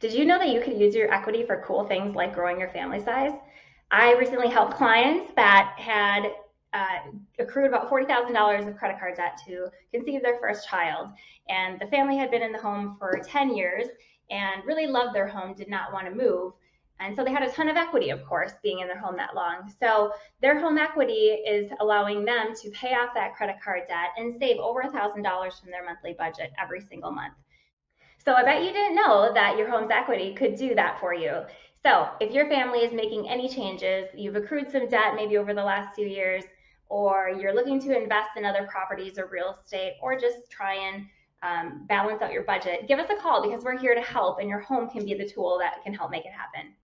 Did you know that you could use your equity for cool things like growing your family size? I recently helped clients that had uh, accrued about $40,000 of credit card debt to conceive their first child. And the family had been in the home for 10 years and really loved their home, did not want to move. And so they had a ton of equity, of course, being in their home that long. So their home equity is allowing them to pay off that credit card debt and save over $1,000 from their monthly budget every single month. So I bet you didn't know that your home's equity could do that for you. So if your family is making any changes, you've accrued some debt maybe over the last few years, or you're looking to invest in other properties or real estate, or just try and um, balance out your budget, give us a call because we're here to help and your home can be the tool that can help make it happen.